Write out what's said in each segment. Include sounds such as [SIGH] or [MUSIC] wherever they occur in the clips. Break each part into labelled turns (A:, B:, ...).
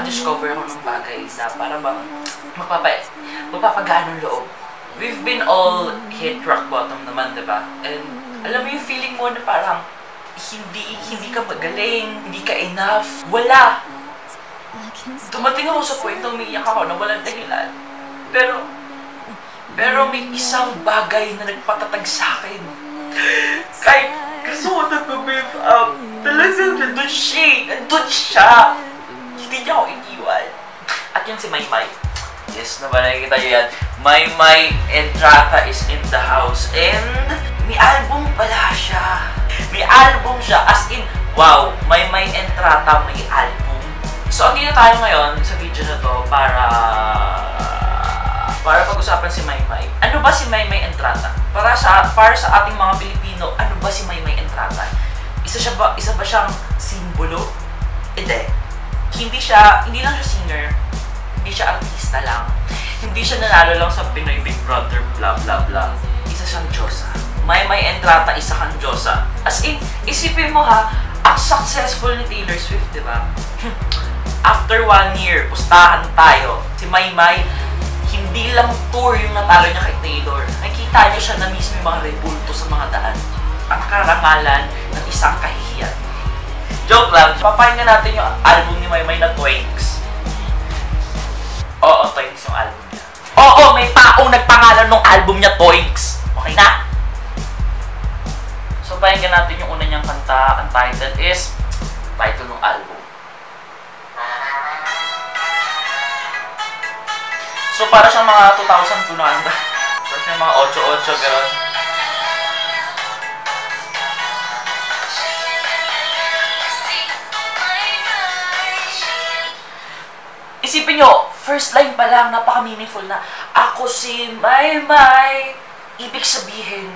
A: nakadiscover ako ng bagay na para bang magpapa, magpapagaan ng loob. We've been all hit rock bottom naman, di ba? And alam mo yung feeling mo na parang hindi hindi ka magaling, hindi ka enough, wala. Dumating ako sa point na umiiyak ako na walang dahilan. Pero, pero may isang bagay na nagpatatag sa akin. Kahit gusto ko na to-build up, talagang nandun siya, eh. nandun siya. Hindi niya ako iniwan. At yun si Maymay. Yes, na ba yan? Maymay Entrata is in the house. And may album pala siya. May album siya. As in, wow, Maymay Entrata may album. So, andito tayo ngayon sa video na to para para pag-usapan si Maymay. Ano ba si Maymay Entrata? Para sa para sa ating mga Pilipino, ano ba si Maymay Entrata? Isa siya ba isa ba siyang simbolo? Hindi. Hindi siya hindi lang siya singer. Hindi siya artista lang. Hindi siya nanalo lang sa Pinoy Big Brother blah blah blah. Isa siyang Diyosa. Maymay Entrata isa kang Diyosa. As in, isipin mo ha, ang successful ni Taylor Swift, di ba? [LAUGHS] After one year, pustahan tayo. Si Maymay, hindi lang tour yung natalo niya kay Taylor. Nakita niyo siya na mismo yung mga rebulto sa mga daan. Ang karangalan ng isang kahihiyan. Joke lang, papakinggan natin yung album ni nagpangalan ng album niya, Twinks. Okay na? So, pakinggan natin yung una niyang kanta. Ang title is, title ng album. So, para siyang mga 2002 na kanta. Para siyang mga 8-8, gano'n. Isipin nyo, first line pa lang, napaka-meaningful na, Ako si Maymay. Ibig sabihin,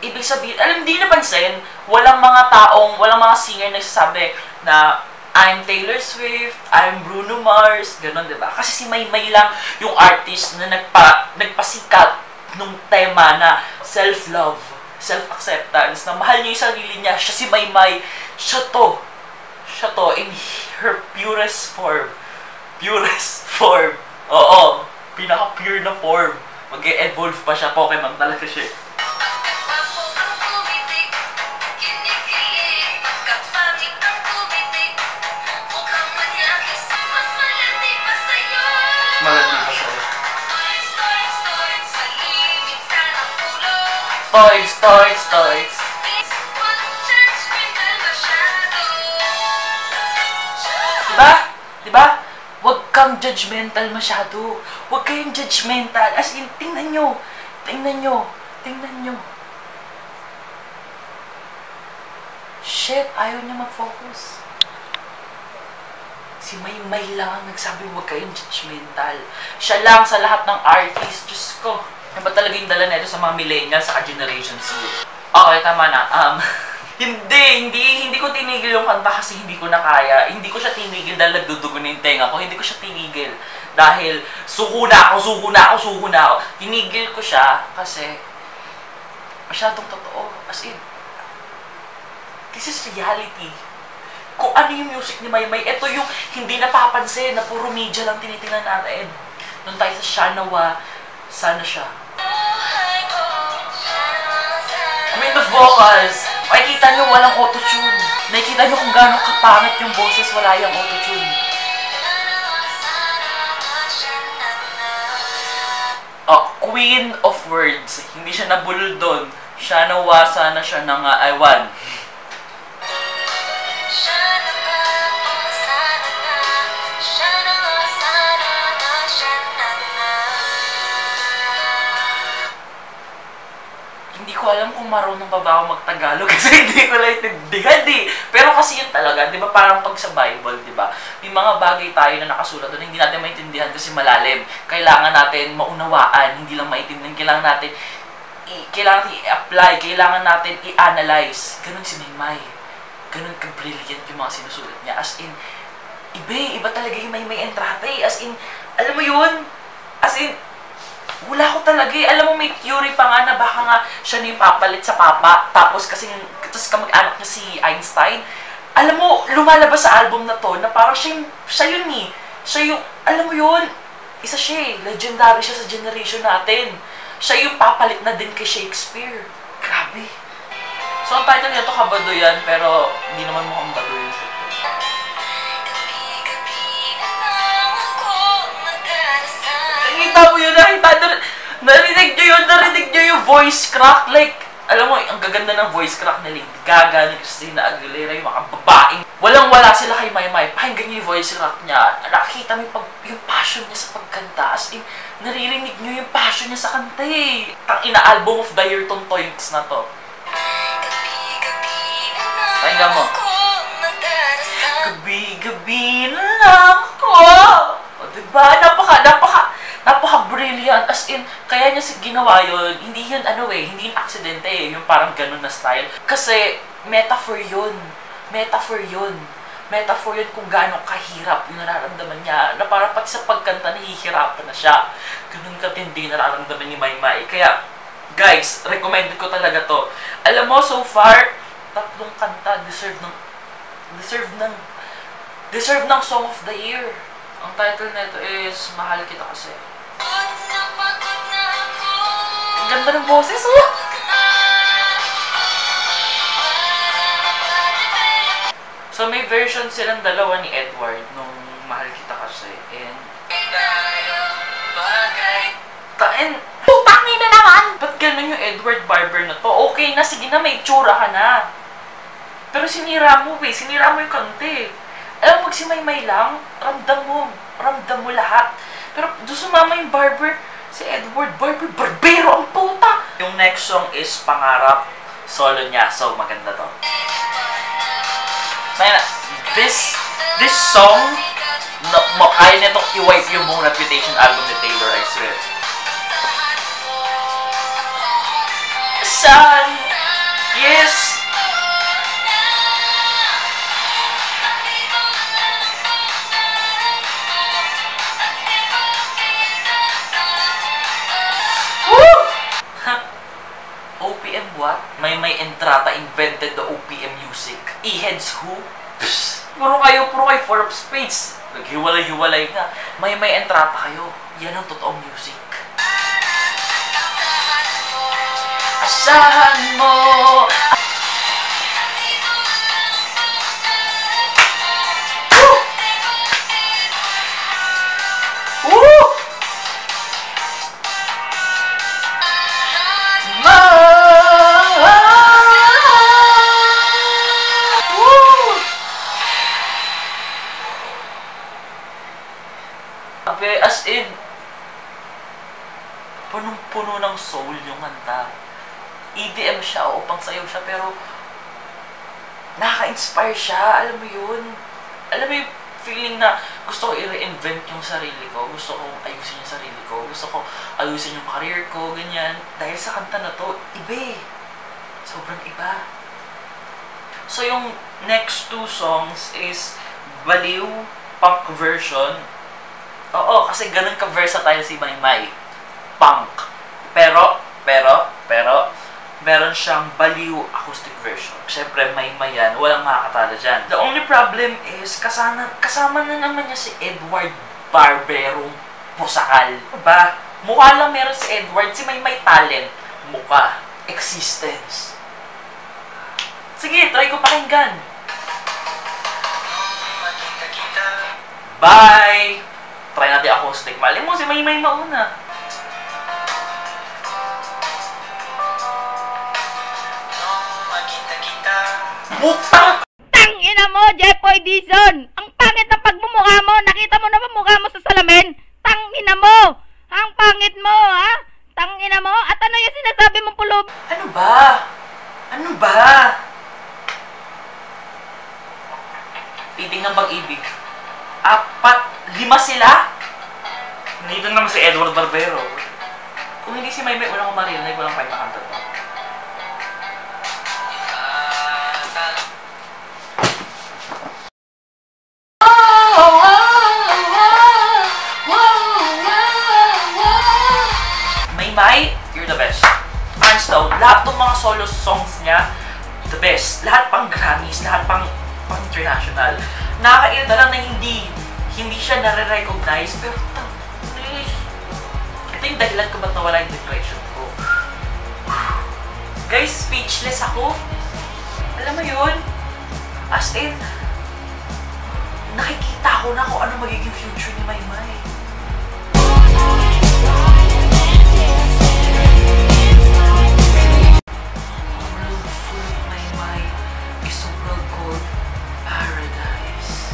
A: ibig sabihin, alam, hindi napansin, walang mga taong, walang mga singer na nagsasabi na I'm Taylor Swift, I'm Bruno Mars, ganun, di ba? Kasi si Maymay lang yung artist na nagpa, nagpasikat nung tema na self-love, self-acceptance, na mahal niya yung sarili niya, siya si Maymay, siya to, siya to, in her purest form. Purest [LAUGHS] form. Oo, pinaka-pure na form. Mag-evolve pa siya, Pokemon talaga siya. Toys, toys, toys. Diba? Diba? Huwag kang judgmental masyado. Huwag kayong judgmental. As in, tingnan nyo. Tingnan nyo. Tingnan nyo. Shit, ayaw niya mag-focus. Si Maymay lang ang nagsabi, huwag kayong judgmental. Siya lang sa lahat ng artists. Diyos ko, ano ba talaga yung dala nito sa mga millennials sa Generation Z? Okay, tama na. Um, [LAUGHS] hindi, hindi, hindi ko tinigil yung kanta kasi hindi ko na kaya. Hindi ko siya tinigil dahil nagdudugo na yung tenga ko. Hindi ko siya tinigil dahil suko na ako, suko na ako, suko na ako. Tinigil ko siya kasi masyadong totoo. As in, this is reality. Kung ano yung music ni Maymay, ito yung hindi napapansin na puro media lang tinitingnan natin. Nung tayo sa Shanawa, sana siya. I mean, the vocals, makikita nyo walang auto-tune. Nakikita nyo kung gaano kapangit yung boses, wala yung auto-tune. Oh, Queen of Words. Hindi siya nabulol doon. Siya nawasa na siya ng uh, Iwan. Hindi ko alam kung marunong pa ba ako magtagalog [LAUGHS] kasi hindi ko lang itindihan di. Pero kasi yun talaga, di ba parang pag sa Bible, di ba? May mga bagay tayo na nakasulat doon hindi natin maintindihan kasi malalim. Kailangan natin maunawaan, hindi lang maintindihan. Kailangan natin i- kailangan i-apply, kailangan natin i-analyze. Ganun si Maymay. Ganun ka-brilliant yung mga sinusulat niya. As in, iba eh, iba talaga yung Maymay Entrate. As in, alam mo yun? As in, Wala ko talaga eh. Alam mo, may theory pa nga na baka nga siya na yung papalit sa papa. Tapos kasing, tapos kamag-anak niya si Einstein. Alam mo, lumalabas sa album na to na parang siya, siya yun eh. Siya yung, alam mo yun, isa siya eh. Legendary siya sa generation natin. Siya yung papalit na din kay Shakespeare. Grabe. So, ang title nito, Kabadoyan, pero hindi naman mukhang nar- narinig nyo yun, narinig nyo yung voice crack, like, alam mo, ang gaganda ng voice crack ni Lady Gaga, ni Christina Aguilera, yung mga babaeng, walang-wala sila kay Maymay, pakinggan nyo yung voice crack niya, nakita mo yung, pag, yung passion niya sa pagkanta, as in, naririnig nyo yung passion niya sa kanta eh. Ang ina-album of the year tong Toynks na to. Pakinggan mo. Gabi-gabi na lang ako. O, diba? Napaka, napaka, napaka-brilliant. As in, kaya niya si ginawa yun. Hindi yun, ano eh, hindi yun aksidente eh. Yung parang ganun na style. Kasi, metaphor yun. Metaphor yun. Metaphor yun kung gaano kahirap yung nararamdaman niya. Na parang pati sa pagkanta, nahihirapan na siya. Ganun katindi nararamdaman ni Maymay. Kaya, guys, recommended ko talaga to. Alam mo, so far, tatlong kanta deserve ng deserve ng deserve ng song of the year. Ang title nito is Mahal Kita Kasi. Ganda ng boses, oh! So may version silang dalawa ni Edward nung Mahal Kita Kasi. And Tain, putangin na naman! Ba't ganun yung Edward Barber na to? Okay na, sige na, may tsura ka na. Pero sinira mo eh, sinira mo yung kante. Alam mo, magsimaymay lang, ramdam mo, ramdam mo lahat. Pero doon sumama yung Barber, si Edward Barber, barbero ang puta! Yung next song is Pangarap, solo niya, so maganda to. Na, this, this song, no, mo, kaya nitong i-wipe yung buong Reputation album ni Taylor, I swear. Sun, yes, May may entrata invented the OPM music. E-heads who? Psst. Puro kayo, puro kayo four of spades. Naghiwalay-hiwalay nga. May may entrata kayo. Yan ang totoong music. Asahan mo! Punong-puno ng soul yung kanta. EDM siya, o pang sayaw siya, pero nakaka-inspire siya, alam mo yun. Alam mo yung feeling na gusto ko i-reinvent yung sarili ko, gusto ko ayusin yung sarili ko, gusto ko ayusin yung career ko, ganyan. Dahil sa kanta na to, iba eh. Sobrang iba. So yung next two songs is Baliw, punk version. Oo, kasi ganun ka-versatile si Maymay. Punk. Pero, pero, pero, meron siyang Baliw acoustic version. Siyempre, Maymay yan. Walang makakatala dyan. The only problem is, kasama, kasama na naman niya si Edward Barberong Pusakal. Diba? Mukha lang meron si Edward. Si Maymay talent. Mukha. Existence. Sige, try ko pakinggan. Bye! Try natin acoustic. Mali mo, si Maymay mauna. Putang!
B: Tang ina mo, Jeffoy Dizon! Ang pangit ng pagmumukha mo! Nakita mo na ba mukha mo sa salamin? Tang ina mo! Ang pangit mo, ha? Tang ina mo? At ano yung sinasabi mong pulob?
A: Ano ba? Ano ba? Titing ng pag-ibig. Apat, lima sila? Nandito naman si Edward Barbero. Kung hindi si Maymay, walang kumarinig, walang kahit nakanta to. Songs niya, the best. Lahat pang Grammys, lahat pang, pang international. Nakakail na lang na hindi, hindi siya nare-recognize, pero please. Ito yung dahilan kung ba't nawala yung depression ko. Guys, speechless ako. Alam mo yun? As in, nakikita ko na kung ano magiging future ni Maymay.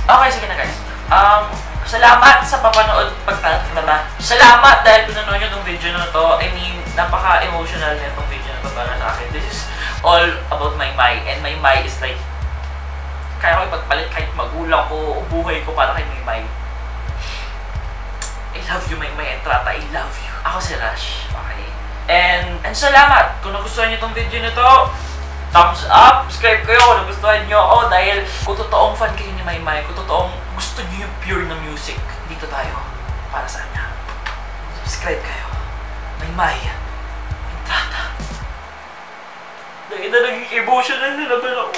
A: Okay, sige na guys. Um, salamat sa papanood pagtatanggap Salamat dahil pinanood nyo tong video na to. I mean, napaka-emotional na itong video na to para sa akin. This is all about Maymay. And Maymay is like, kaya ko ipagpalit kahit magulang ko o buhay ko para kay Maymay. I love you, Maymay Entrata. I love you. Ako si Rush. Okay. And, and salamat kung nagustuhan niyo tong video na to thumbs up, subscribe kayo kung nagustuhan nyo. O oh, dahil kung totoong fan kayo ni Maymay, kung totoong gusto nyo yung pure na music, dito tayo para sa kanya. Subscribe kayo. Maymay, Entrata. Dahil na naging emotional na naman ako.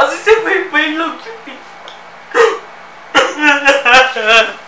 A: Kasi si Maymay lang yun eh. [LAUGHS]